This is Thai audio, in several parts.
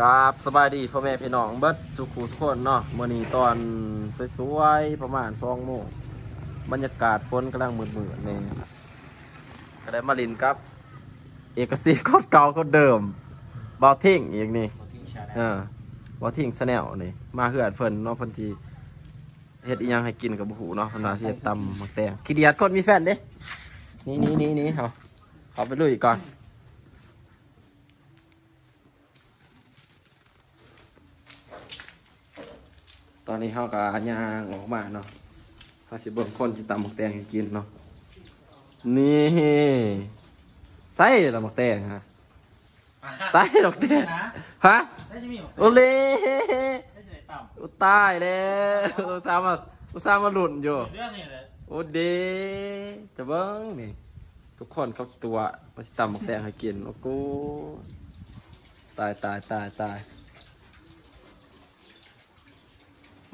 กราบสบายดีพ่อแม่พี่น้องเบิดสุขุทุกคนเนาะมื้อนี้ตอนสวยๆประมาณ2โมงบรรยากาศฝนกำลังมืดๆนี่ก็ได้มาลินครับ เอกสิทธิ์คนเก่าคนเดิมเบาทิ้งอีกนี่เออเบาทิ้งสแนลนี่มาเฮือดเพิ่นเนาะเพิ่นสิเฮ็ดอีหยังให้กินกับบ่ฮู้เนาะเพิ่นว่าสิเฮ็ดตำมักแตงขี้เดียดคนมีแฟนเด้นี่นี่นี่นี่เฮาเอาไปลุยก่อน อนนี้เขาก็ย่างออกมาเนาะเขาสิเบิ่งคนที่ตำหมกแตงให้กินเนาะนี่ใส่ละหมกแตงฮะใส่ดอกแตงนะฮะได้ใช่ไหมโอเล่ได้ใช่ไหมต่ำอุยตายแล้วอุตส่าห์มาอุตส่าห์มาหลุนอยู่เรื่องนี้เลยโอ้เดจะเบิ้งนี่ทุกคนเขาคิดตัวว่าสิตำหมกแตงให้กินโอ้กูตายตายตายตาย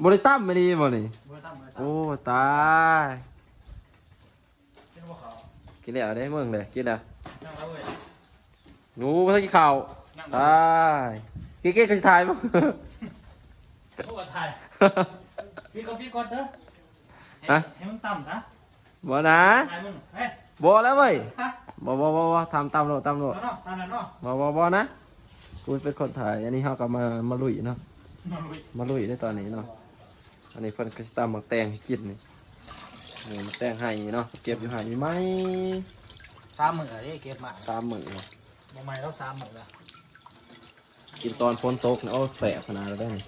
บริตั้มไม่ดีบ่นี่บัวต่ำบัวต่โอ้ตายำเป็นบัวขาวกินแล้วได้เมืองเลยกินแล้วนั่งแล้วเว้ยหนูมากินข้าวนั่งตายกิ๊กๆก็จะทายมั้งบัวไทยพี่ก็พี่ก่อนเถอะฮะให้มึงต่ำซะบ่นะไอ้มึงเฮ้ยบ่แล้วเว้ยฮะบ่บ่บ่บ่ทำตามโลดตามโลดเนาะตามนั้นเนาะบ่บ่บ่นะกูเป็นคนถ่ายอันนี้เฮาก็มามาลุยเนาะมาลุยมาลุยได้ตอนนี้เนาะอั นนี้เพิ่นก็สิตามมักแตงให้กินนี่นี่มักแตงให้เนาะเก็บอยู่ให้มีไหมสามหมื่นอะไรเก็บมาสามมื้อเนาะบ่ไม่แล้วสามหมื่นละกินตอนฝนตกนี่โอ้แสบขนาดนั้นได้นี่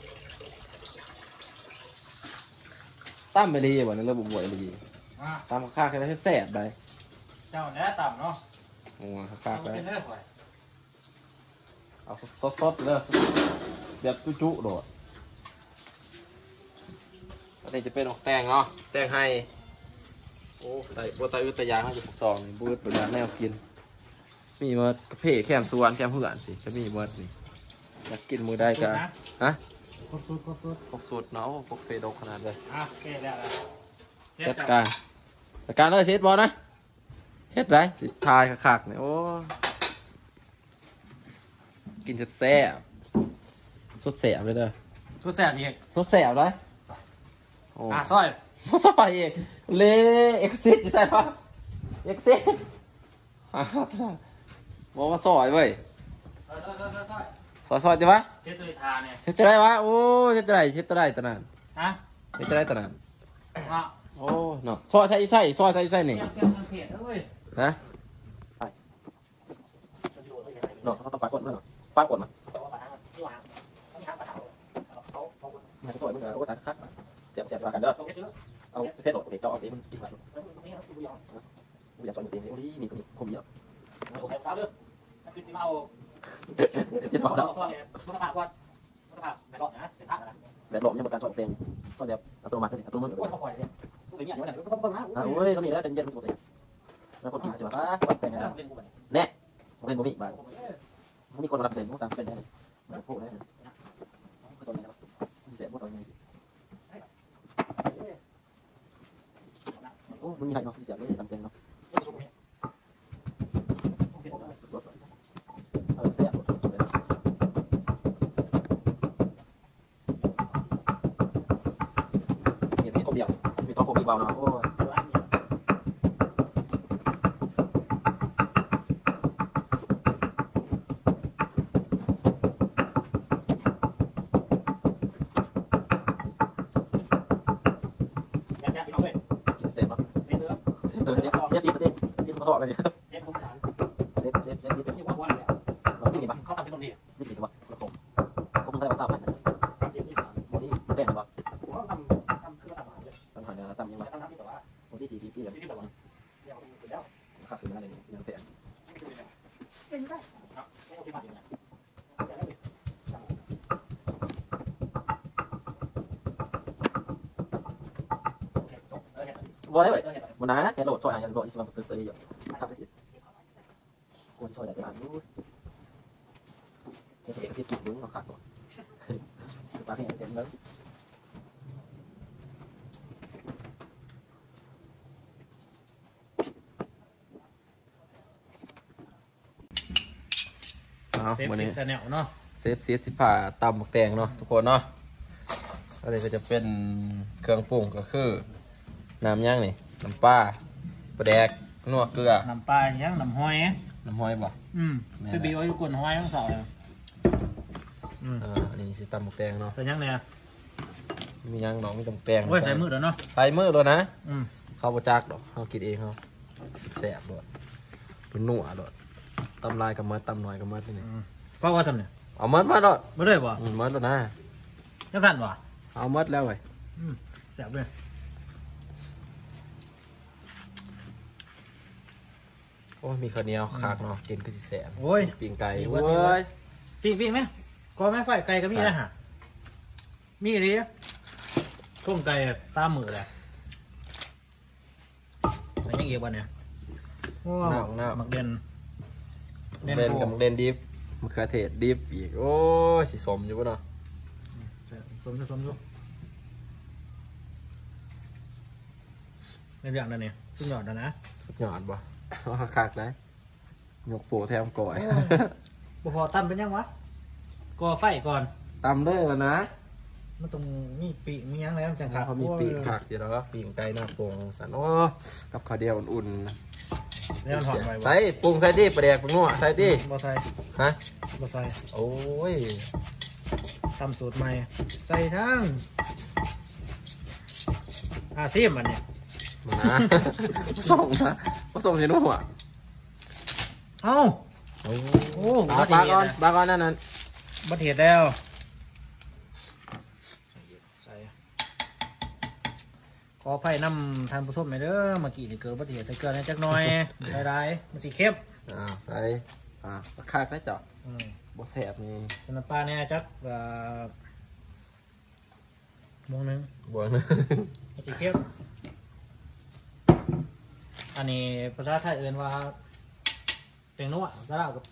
ตั้มไม่ดีบ่นั่นระบบบ่อยดีอะตามค่าแค่ได้แสบได้เจ้าเนี่ยต่ำเนาะโอ้เอาค่าได้เป็นเรื่องข่อยเอาสดๆเลยแบบจุๆโดดอั นนี้จะเป็นออกแตงเนาะแตงให้โอ้ไตบัวไตอุตยานเขาจะปลูกซองนี่บูดประหยัดแนวกิน มีหมดกระเพาะแคมตัวนแคมเหือนสิจะมีหมดนี่อยากกินมือได้กันฮะกดสุดกดสุดพกสูตรเนาะโอ้พกเฟดกขนาดเลยอะโอเคแล้วแล้วจัดการจัดการเลยเซตบอลนะเฮ็ดไรสิทายคักๆเนี่ยโอ้กินแซ่บๆสดแสบเลยเด้อสุดแสบอีกสดแสบเลยโอ้อะซอยมาซอยเองเลเอ็กซิสใช่ปะเอ็กซิสบอกมาซอยเว้ยซอยซอยซอยซอยซอยซอยดีวะเจ็ดตุยทาเนี่ยเฮ็ดจะได้วะโอ้เฮ็ดจะได้เฮ็ดจะได้ตะนานฮะเฮ็ดจะได้ตะนานอะโอ้เนาะซอยใส่ใส่ซอยใส่ใส่นี่เก็บเก็บสังเกตนะเว้ยฮะเนาะเขาต้องปากกดมั้ยเนาะปากกดมั้ยมันจะซอยมึงเหรอโอ้ตายคัก เสียบเสียบมากันเด้อเอาเพชรหลบเด็กจ่อเด็กมันกินไปกูอยากซอยมึงเองโอ้ยมีคนคมเยอะจะบอกแล้วแบบหลบยังประกันซอยเต็มซอยแบบอัตโนมัติเลยอัตโนมัติเลยอะโอ้ยเขามีแล้วแต่เย็นมันสดเสียแล้วคนกินจะแบบอะวัดแต่งกันแน่ผมเป็นบุมิบางผมมีคนรับเต็มผมสั่งเป็นได้เลยโอ้โหได้เลยตัวนี้นะมีเสียงพวกตัวนี้โอ้มันมีอะไรเนาะมีเสียงไม่ได้จำเป็นเนาะสดเออเสียงมีแต่คนเดียวมีตัวผมมีเบาเนาะโอ้ย กินเสร็จเนาะเสร็จเลยเสร็จเสร็จเสร็จเสร็จเสร็จเสร็จ เสร็จมาต่อเลยเสร็จเสร็จเสร็จเสร็จเราที่นี่ปะนี่กี่ตัวละผมผมได้มาทราบกันโมที่เต้นปะตั้งหันเนี่ยตั้งยังไงโมที่สี่สิบที่แบบค่าคืออะไรเนี่ยยังเตะบอลได้เลยบอลนะแกโหลดซอยอะยังโหลดอีสมันเปิดเผยอยู่ครับไปสิโอ้ย ซอยแต่ละอันนู้นเฮ้ยเอกสิทธิ์กินลุ้งมาขาดตัวตาเห็นเต็มเลยเอาเซฟวันฟินี้ตแนลเนาะเซฟซีสิผ่าตำหมกแตงเนาะทุกคนเนาะอันนี้ก็จะเป็นเครื่องปรุงก็คือ น้ำย่างนี่ น้ำปลาปลาแดกนัวเกลือ น้ำปลายังน้ำห้อย น้ำห้อยบ่อืมแม่นไปบีบไว้อยู่ก้นห้อยทั้งสองเลยอืมอ่าอันนี้สิตำหมกแตงเนาะเป็นยังเนี่ยมีย่างดอกมีตำแตงโอ้ยใส่มือแล้วเนาะใส่มือเลยนะอืมเขาประจักดอกเขากินเองเขาแสบๆด้วยเป็นหนัวด้วยตำลายกับมัดตำหน่อยกับมัดที่นี่เพราะว่าสำเนี่ยเอามัดมาดอกไม่ได้บ่อืมมัดแล้วนะยังสั่นบ่เอามัดแล้วไว้ยอืมแซ่บเลย โอ้ยมีข้าวเหนียวขากเนาะกินก็สิแสบโอ้ยปิ้งไก่มีโอ้เบิดมีเบิดยปิ้งปิ้งไหมก็ไม่ไฟไก่ก็มีนะฮะมีอะไรต้มไก่สามมือแหละแต่ยังเอียบวันเนี่ยโอ้หน้าหน้าหมักเด่นเล่นกับเล่นดิฟมะเขือเทศดิฟอีกโอ้ยสิสมอยู่ปะเนาะสมอยู่สมอยู่ในอย่างนั้นเนี่ยสุดยอดแล้วนะ สุดยอดบ่เอาขากได้ยกโปแทมก่อยบ่พอตั้มเป็นยังวะก่อไฟก่อน ตำเลยแล้วนะมันต้องมีปีกมีหยังแล้วจังครับเขามีปีกขากอยู่แล้วก็ปีกไก่หน้าโป่งสันโอ้กับข้าวเดียวอุ่นๆนะแล้วมันหอมไปใส่ปรุงใส่ดิประเดี๋ยวปรุงนัวใส่ดิบ่ใส่ฮะบ่ใส่โอ้ยทำสูตรใหม่ ใส่ทั้งอาซีมอันนี้มานะ ส่งนะผ สมสินัวเอ้าโอ้โอ้ปลาปลาก่อนปลาก่อนนั่นนั่นบัดเหตุแล้วใส่ขออภัยนำทานผู้ชมหน่อยเด้อเมื่อกี้นี่เกิดบัดเหตุใส่เกลือในจักหน่อยได้ได้มันสิเข้มอ่าใส่อ่าปลาคากได้เจาะอืมบ่แสบนี่สนับปลาเนี่ยจักเอ่อโมงหนึงบวกหนึงมันสิเข้ม อันนี้ภาษาไทยเอื่นว่าเป็งนัวสาระกับ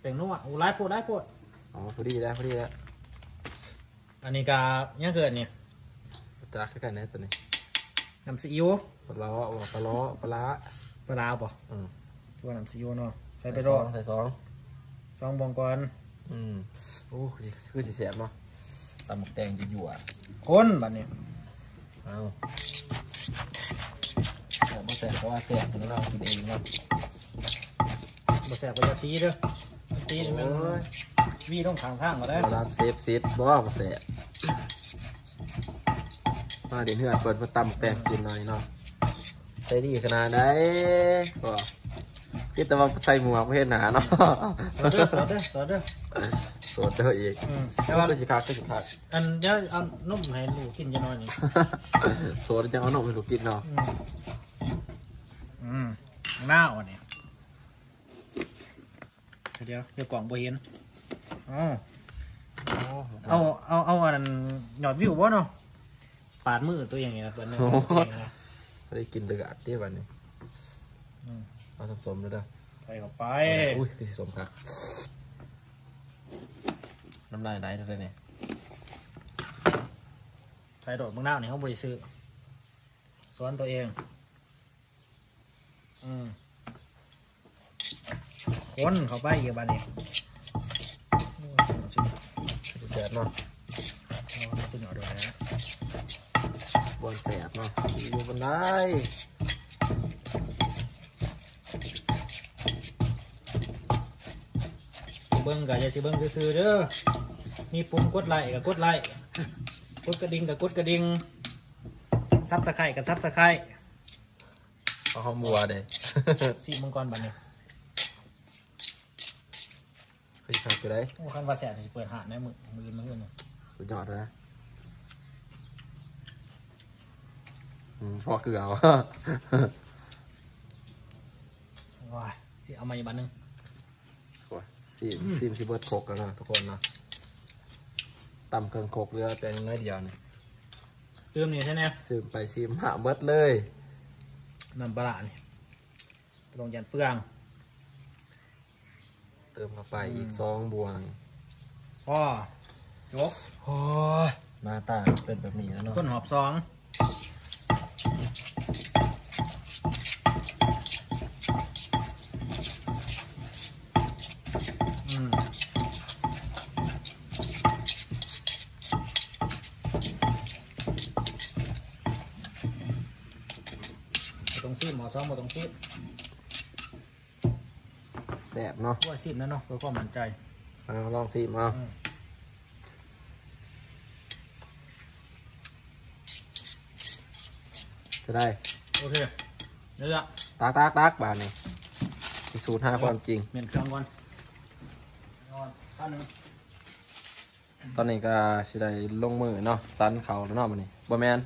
เป็งนัวอูไล่โพดไล่โพดอ๋อพอดีแล้วพอดีแล้วอันนี้ก็ยังเกิดเนี่ยจากใกล้ๆนะตัวนี้น้ำซีอิ๊วปลาล้อว่าปลาล้อปลาล้าปลาร้าป่ะอืมตัวน้ำซีอิ๊วเนาะใส่ไปใส่รสอองใส่สองสองบองก่อนอืมโอ้คือคือสิแสบเนาะตำหมกแดงจะอยู่อะคนบัดนี้เอาแต่บ่แสบเพราะว่าแสบเรากินเองเนาะบ่แสบไปจะตีเด้อตีนี่มันโอ้ยวีต้องทางทางมาได้เราเซฟซิดบ่ว่าบ่แสบมาเดินเหือดเปิดมาตำหมกแดงกินหน่อยเนาะใส่ดีขนาดไหนบ่คิดแต่ว่าใส่หมวกไม่เห็นหนาเนาะสอดเด้อสอดเด้อสอดเด้อสดเด้ออีกอืมแต่แต่ว่าว่าก็สิคักก็สิคักอันเดี๋ยวเอานมให้ลูกกินจะนอนนี่สดจะเอานมให้ลูกกินเนาะ อืมอืมหน้าอ่อนเนี่ยเดี๋ยวเดี๋ยวกล่องบ่เห็นเอาเอาเอาเอาอันหยอดวิวบ่เนาะปาดมือตัวเองไงนะเปิดเนื้อตัวเองนะไม่ได้กินเดือดที่วันนี้อืมเอาสมๆเลยเด้อใส่เข้าไปอุ้ยคือสิสมคักน้ำลายไหลเลยเนี่ยใส่โดดบางหน้าเนี่ยเขาบริซื้อสอนตัวเอง อืมคนเข้าไปเยอะบ้านนี้โอ้ยสุดสิแสบเนาะเอาสุดยอดเลยนะบอลแสบเนาะอยู่บนได้เบิ้งกับอย่าสิเบิ้งซื้อๆเด้อมีปุ่มกดไลค์กับกดไลค์กดกระดิ่งกับกดกระดิ่งซับสไครต์กับซับสไคร ต์เอาข้าวมัวเด้สีมังกรบันนี้เคยคักอยู่ได้โอ้คันว่าแสบสิเปิดหาดในมือมือมือมือสุดยอดเลยนะอืมพอเกลือวะว้ายสิเอามาอีกบันหนึงโอ้ยซีมซีมซิเบิร์ดโคกกันนะทุกคนนะตำเครื่องโคกเรือแต่น้อยเดียวเนี่ยเติมนี่ใช่ไหมซีมไปซีมหาเบิดเลย น้ำปลาร้านี่ตรงยันเปลือง เติมเข้าไปอีกสองบวงพ่อยกโอ้ยหน้าตาเป็นแบบนี้แล้วเนาะก้นหอบสองอืม ซีดหมอซ้อมบ่ต้องซีดแซ่บเนาะว่าซีดนะเนาะเพื่อความมั่นใจเอาลองซิมเอาอืมจะได้ โอเคเดี๋ยวละตักตักตักบาทนี่พิสูจน์หาความจริงเมียนเครื่องก่อนนอนข้าวหนึ่งตอนนี้ก็สิได้ลงมือเนาะสันเขาแล้วเนาะมันนี่บ่แมน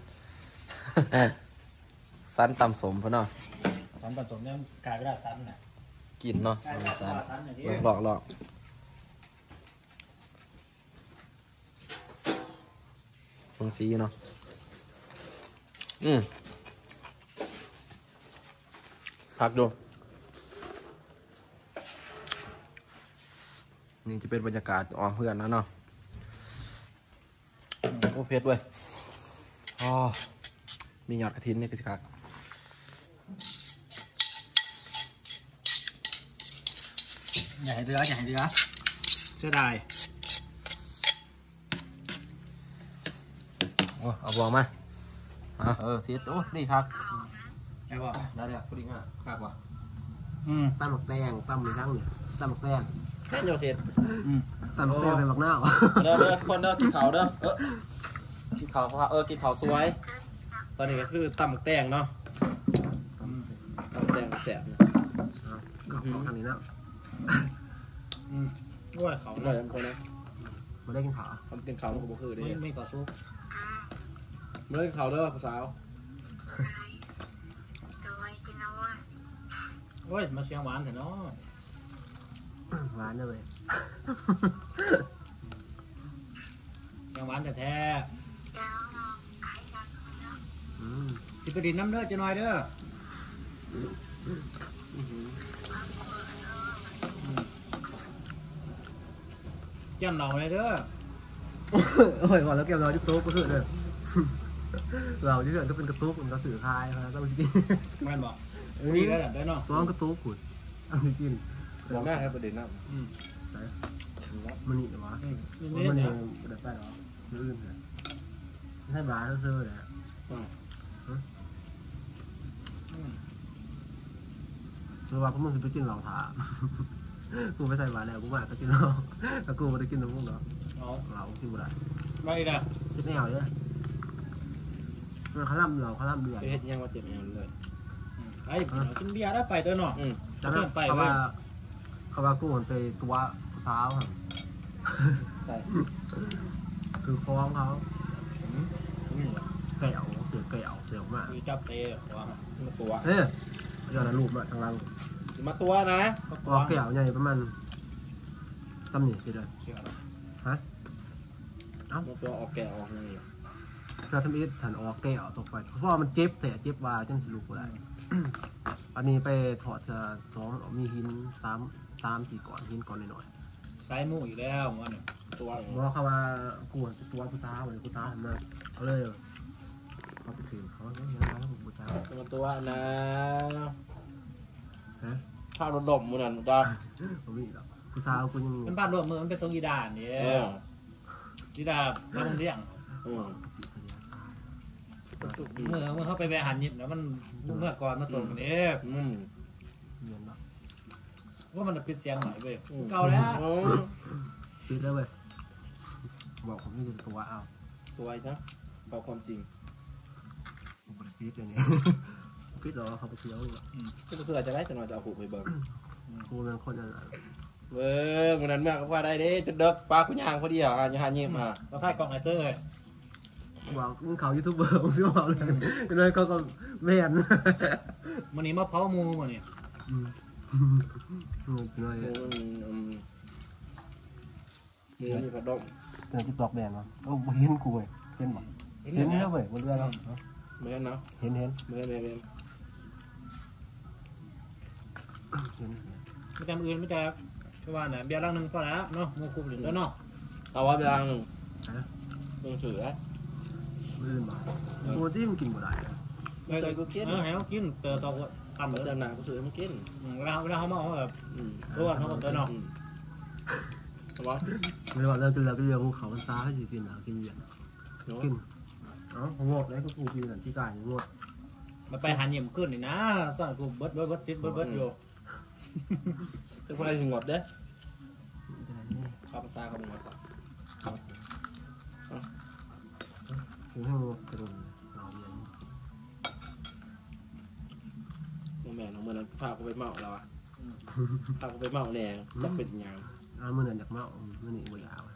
สันตำสมพ่นเนาะ สามผสมเนี่ยกลายเป็นด้านซ้ำน่ะกินเนาะกลายเอาเป็นสันด้านซ้ำอย่างนี้หลอกหลอกลงสีเนาะ อืมพักดู นี่จะเป็นบรรยากาศออมเพื่อนนะเนาะโอ้เพชรเว้ยอ๋อมีหยอดกระถินนี่คือสิครับ อย่า ให้เรืออย่าให้เรือเสียดายโอ้เอาบวงมาอะเออเสียโอ้นี่ครับไอ้บ่ได้เลยพอดีมากครับว่ะอืมตำหมักแตงตำมีทั้งเนี่ยตำหมักแตงแค่เดียวเสร็จอืมตำหมักแตงใส่หมักหน้าวเด้อเด้อคนเด้อกินเขาวเด้อเออกินเขาวเพราะว่าเออกินเขาวสวย ตอนนี้ก็คือตำหมึกแตงเนาะตำหมึกแตงแสบนะกับของทางนี้นะอืมด้ วยเขาอเนร่อยอะทุกคนนะมาได้กินขาทำกินเขาวมันก็บ่คือด้ไม่ไม่ก่อสู้มาเล่นเขาเด้อผู้สาวโอ้ยมาเสียงหวานเถอะเนาะหวานเลยเสียงหวานแท้อืมๆสิไปดินน้ำเด้อจะหน่อยเด้อ เจ้าหน่อเลยเด้อโอ้ยก่อนแล้วเก็บเราจุ๊บตุ๊กก็คือเลยเราที่เกิดก็เป็นกระตุ๊กมันก็สื่อคลายนะก็ไปกินแม่นบอกดีแล้วแบบได้เนาะซ้อมกระตุ๊กขุดเอาไปกินบอกหน้าให้ประเด็นน้อืมมันนี่เหรอวะอืมนี่มันนี่นี่เด็ดได้หรอไม่อื่นเลยไม่ใช่บ้าเซ่อเลยำอ่าคือว่าพวกมึงจะไปกินเหล้าถา กูไม่ใส่บ้าแล้วกูมาก็กินเหล้าแต่กูไม่ได้กินน้ำมึงเนาะเอาเหล้ากินไม่ได้ไม่ได้คิดไม่เอาเลยมันเขาล่ำเราเขาล่ำเดือดเฮ็ดยังว่าเจ็บยังเลยอืมไปเรากินเบียร์ได้ไปตัวเนาะอืมแต่นั้นเขาว่าเขาว่ากูมันไปตัวผู้สาวครับใช่คือคล้องเขาอืมแก่วเสือแก่วเสือมากมีจับเตะว่ามาตัวเฮ้ยย้อนรูปมาทางหลัง มาตัวนะก็อตัวอกแก่วใหญ่ประมาณตำหนิสิเลยเชื่อมาตัวออกแกะออกนี่ถ้าทำอีทถันออกแก่วตกไปเพราะว่ามันเจ็บแต่เจ็บว่าจนสิลูกกูได้อันนี้ไปถอดเธอสองมีหินสามสามสี่ก้อนหินก้อนหน่อยสายมู่อีกแล้วมันเนี่ยตัวๆบอกเขาว่ากูตัวผู้สาวเหมือนผู้สาวทำมาเขาเลยเขาไปถึงเขาเนี่ยยังไงแล้วผมผู้สาวมาตัวนะ ฮะข้าวรถดมมันนั่นดาผมมีหรอกผู้สาวกูยังมันบ้านรวมมือมันเป็นทรงอีดานนี่เอออีดาบ้านเลี้ยงอืมเมื่อเมื่อเขาไปแวะหันยิบแล้วมันเมื่อก่อนมาส่งเด้อืมเงินเนาะว่ามันปิดเสียงหน่อยเว้ยอืมเก่าแล้วโอ้ปิดแล้วเว้ยบอกผมนี่จะตัวเอาตัวอีกนะเอาความจริงผมไม่ได้ปิดเลยเนี่ย ปิดหรอเขาไปเที่ยวหรอก็เสื้อจะได้จะนอนจะเอาผูกไปเบิ่งกูเป็นคนอะไรเว้ยวันนั้นเมื่อก็ว่าได้เด้จุดเด็กปลาคุณยางพอดีอะอะอย่าหาเงียบมาเราค่ายกล่องไอเตอร์เลยบอกมึงเขายูทูบเบอร์ผมซิบอกเลยเลยเขาก็แม่นมันนี้มาเผามูมันนี่อืมอืมเลยอืมอืมมือมีพัดลมเจอจิ๊บตอกแบนวะโอ้บ่เห็นกูเว้ยเห็นบ่เห็นแล้วเว้ยบนเรือเราเหมือนเนาะเห็นเห็นเหมือนเหมือนเหมือนเห็น ไม่แต่อื่นไม่แต่คือว่าเนี่ยเบียร์ลังหนึ่งพอแล้วเนาะมูคุบหรือแล้วเนาะเอาว่าเวลาหนึ่งต้องถือนะลื่นมากูที่มันกินบ่ได้เออให้เขากินเตอต่อทำเหมือนเดิมหนากูซื้อมันกินเวลาเวลาเขามาเขาแบบรู้ว่าเขาหมดตัวเนาะอืมเอาะไม่ว่าเลิกกินแล้วก็เรือภูเขาซ่าให้สิกินแล้วกินเยร์เนาะกินเอ้าผมงดแล้วก็กูกินนั่นที่กายงดมาไปหันเยี่ยมขึ้นนี่นะสร้างกูเบิดเบิดเบิดซิดเบิดเบิดอยู่ เป็นคนอะไรสงบเด้อข้าวภาษาเขาบอกว่าถึงให้มันกระดุมเราเรียน น้องแม่น้องเมื่อนั้นพากูไปเมาแล้วอะพากูไปเมาแน่จะเป็นหยัง อ่าเมื่อนั้นอยากเมาเมื่อนี้บ่อยากว่ะ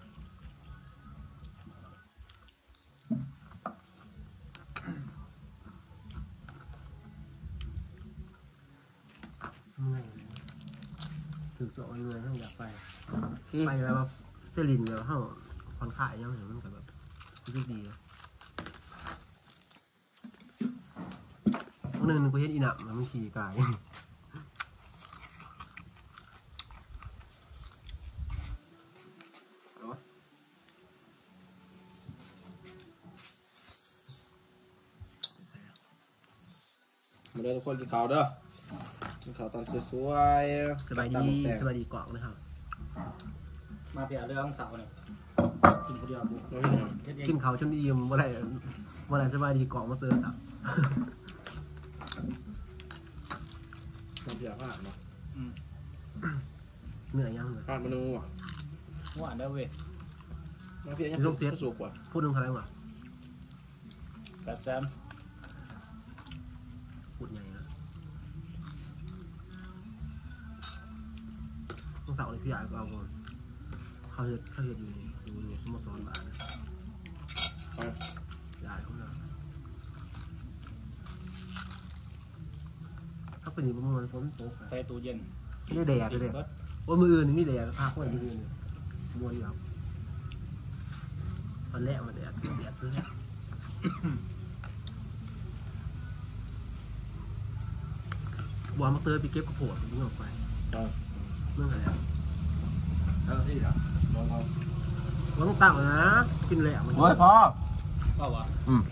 เมื่อยเลย ถึงสองเมื่อยต้องอยากไป ไปแบบว่าเฟลินแบบเฮาผ่อนคลายยังเห็นมันก็แบบรู้สึกดีอะวันหนึงกูเห็นอีหนักมันขี่กายมาเด้อทุกคนกินข้าวเด้อ กินข้าวตอนสวยสบายตามดีแต่งสบายดีกล่องนะครับ มาเปียเรื่องเสาเนี่ยกินคนเดียวกูน้องพี่น้องเฮ็ดเองกินเขาวจนอิ่มเมื่อไรเมื่อไรสบายดีกล่องมาเตือนครับน้องพี่อยากพลาดเนาะอืมเหนื่อยยังเลยพลาดมันนึงว่ะหวานเด้อเว้ยน้องพี่ยังลูกเสียสุกว่ะพูดถึงอะไรวะแบบแซม ต้องสาวเลยพี่ใหญ่ก็เอาก่อนเขาเห็ดเขาเห็ดอยู่อยู่อยู่สโมสรบ้านนะไปใหญ่เขาเลยถ้าเป็นอย่างนี้มันฝนตกอะ ใส่ตู้เย็นไม่ได้แดดเลยเบิดโอ้ยมืออื่นนี่มีแดดพาเข้าไปมืออื่นเนี่ยมวนอยู่ครับตอนแรกมาแดดแดดเลยบัวมาเตยไปเก็บกระโปรงนี่ออกไป เอา เมื่อไหร่อะแล้วที่อะลองเอาบัวต้องตั้งเลยนะกินแหลกมันโอ้ยพอก็วะอืม